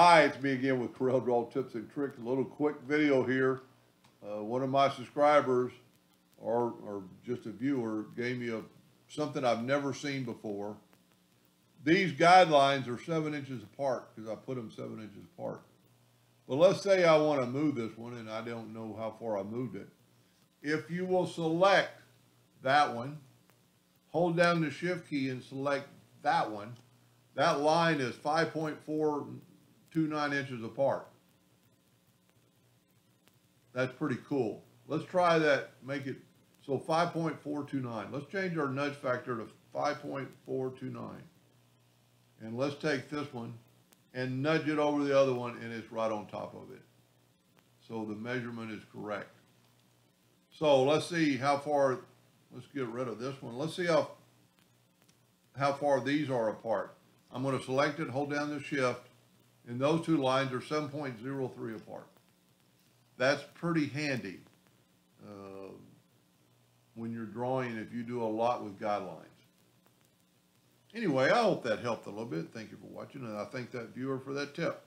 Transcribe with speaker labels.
Speaker 1: Hi, it's me again with Corel Draw Tips and Tricks. A little quick video here. Uh, one of my subscribers or, or just a viewer gave me a, something I've never seen before. These guidelines are seven inches apart because I put them seven inches apart. But let's say I want to move this one and I don't know how far I moved it. If you will select that one, hold down the shift key and select that one, that line is 5.429 inches apart. That's pretty cool. Let's try that, make it, so 5.429. Let's change our nudge factor to 5.429. And let's take this one and nudge it over the other one and it's right on top of it. So the measurement is correct. So let's see how far, let's get rid of this one. Let's see how, how far these are apart. I'm going to select it, hold down the shift, and those two lines are 7.03 apart. That's pretty handy uh, when you're drawing if you do a lot with guidelines. Anyway, I hope that helped a little bit. Thank you for watching, and I thank that viewer for that tip.